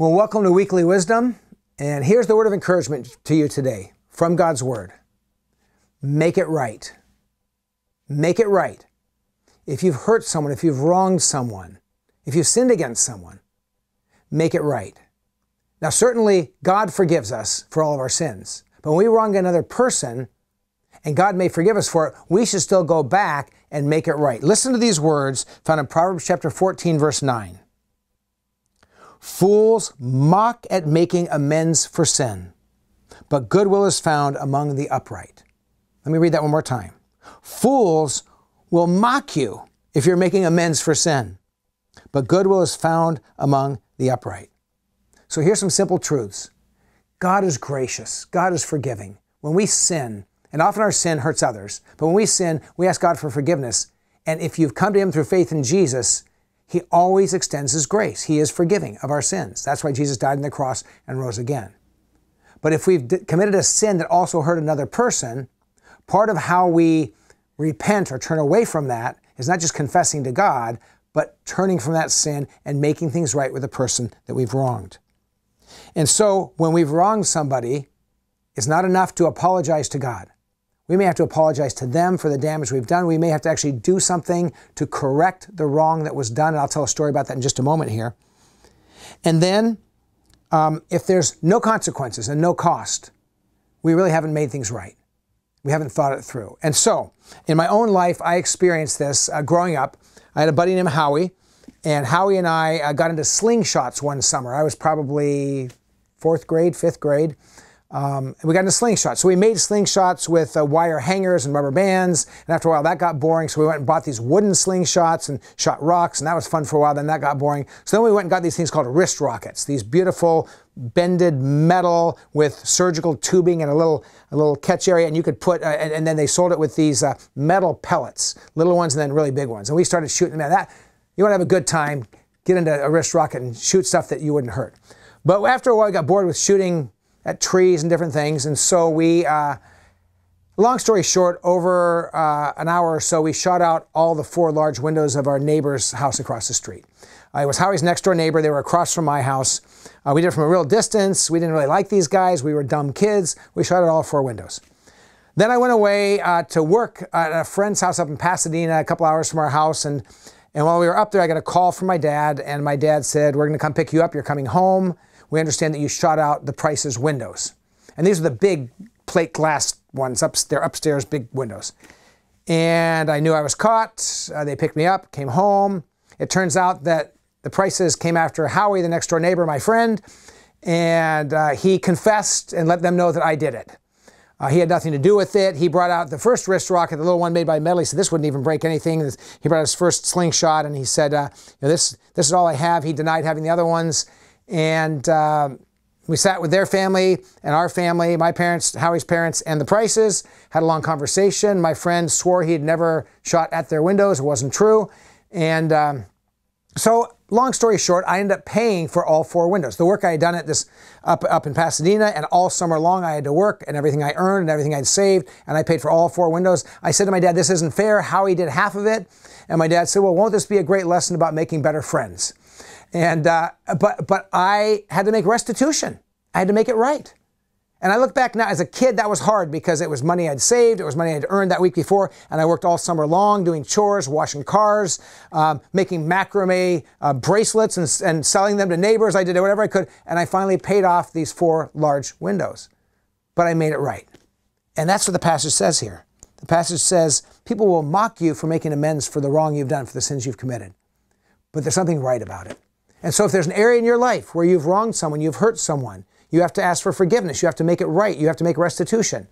Well, welcome to Weekly Wisdom. And here's the word of encouragement to you today from God's Word Make it right. Make it right. If you've hurt someone, if you've wronged someone, if you've sinned against someone, make it right. Now, certainly, God forgives us for all of our sins. But when we wrong another person, and God may forgive us for it, we should still go back and make it right. Listen to these words found in Proverbs chapter 14, verse 9. Fools mock at making amends for sin, but goodwill is found among the upright. Let me read that one more time. Fools will mock you if you're making amends for sin, but goodwill is found among the upright. So here's some simple truths God is gracious, God is forgiving. When we sin, and often our sin hurts others, but when we sin, we ask God for forgiveness. And if you've come to Him through faith in Jesus, he always extends His grace. He is forgiving of our sins. That's why Jesus died on the cross and rose again. But if we've committed a sin that also hurt another person, part of how we repent or turn away from that is not just confessing to God, but turning from that sin and making things right with the person that we've wronged. And so when we've wronged somebody, it's not enough to apologize to God. We may have to apologize to them for the damage we've done. We may have to actually do something to correct the wrong that was done. And I'll tell a story about that in just a moment here. And then, um, if there's no consequences and no cost, we really haven't made things right. We haven't thought it through. And so, in my own life, I experienced this uh, growing up. I had a buddy named Howie, and Howie and I uh, got into slingshots one summer. I was probably fourth grade, fifth grade. Um, and we got into slingshots. So we made slingshots with uh, wire hangers and rubber bands. And after a while, that got boring. So we went and bought these wooden slingshots and shot rocks. And that was fun for a while. Then that got boring. So then we went and got these things called wrist rockets. These beautiful bended metal with surgical tubing and a little a little catch area. And you could put, uh, and, and, then they sold it with these uh, metal pellets, little ones and then really big ones. And we started shooting them. That you want to have a good time, get into a wrist rocket and shoot stuff that you wouldn't hurt. But after a while, I got bored with shooting at trees and different things. And so we, uh, long story short, over uh, an hour or so, we shot out all the four large windows of our neighbor's house across the street. Uh, it was Howie's next door neighbor. They were across from my house. Uh, we did it from a real distance. We didn't really like these guys. We were dumb kids. We shot out all four windows. Then I went away uh, to work at a friend's house up in Pasadena, a couple hours from our house. And, and while we were up there, I got a call from my dad. And my dad said, We're going to come pick you up. You're coming home we understand that you shot out the Price's windows. And these are the big plate glass ones, up, they're upstairs, big windows. And I knew I was caught. Uh, they picked me up, came home. It turns out that the Prices came after Howie, the next door neighbor, my friend, and uh, he confessed and let them know that I did it. Uh, he had nothing to do with it. He brought out the first wrist rocket, the little one made by Medley, so this wouldn't even break anything. He brought his first slingshot, and he said, uh, you know, "This, this is all I have." He denied having the other ones. And uh, we sat with their family and our family, my parents, Howie's parents, and the Prices, had a long conversation. My friend swore he had never shot at their windows. It wasn't true. And um, so, long story short, I ended up paying for all four windows. The work I had done at this up, up in Pasadena, and all summer long I had to work, and everything I earned and everything I'd saved, and I paid for all four windows. I said to my dad, This isn't fair. Howie did half of it. And my dad said, Well, won't this be a great lesson about making better friends? And uh, but but I had to make restitution. I had to make it right. And I look back now, as a kid, that was hard because it was money I'd saved, it was money I'd earned that week before, and I worked all summer long doing chores, washing cars, um, making macrame uh, bracelets and, and selling them to neighbors. I did whatever I could, and I finally paid off these four large windows. But I made it right. And that's what the passage says here. The passage says, People will mock you for making amends for the wrong you've done, for the sins you've committed. But there's something right about it. And so if there's an area in your life where you've wronged someone, you've hurt someone, you have to ask for forgiveness. You have to make it right. You have to make restitution.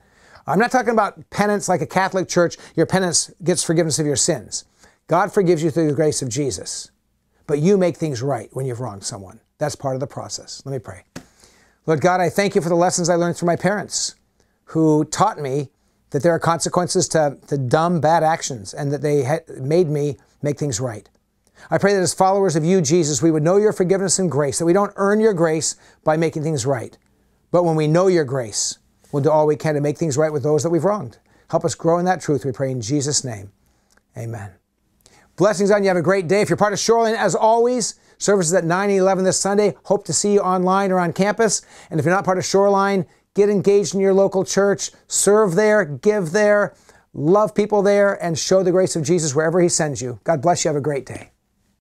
I'm not talking about penance like a Catholic church. Your penance gets forgiveness of your sins. God forgives you through the grace of Jesus. But you make things right when you've wronged someone. That's part of the process. Let me pray. Lord God, I thank you for the lessons I learned from my parents who taught me that there are consequences to, to dumb, bad actions and that they made me make things right. I pray that as followers of you, Jesus, we would know your forgiveness and grace, that we don't earn your grace by making things right. But when we know your grace, we'll do all we can to make things right with those that we've wronged. Help us grow in that truth, we pray in Jesus' name. Amen. Blessings on you. Have a great day. If you're part of Shoreline, as always, services at 9 and 11 this Sunday. Hope to see you online or on campus. And if you're not part of Shoreline, get engaged in your local church, serve there, give there, love people there, and show the grace of Jesus wherever He sends you. God bless you. Have a great day.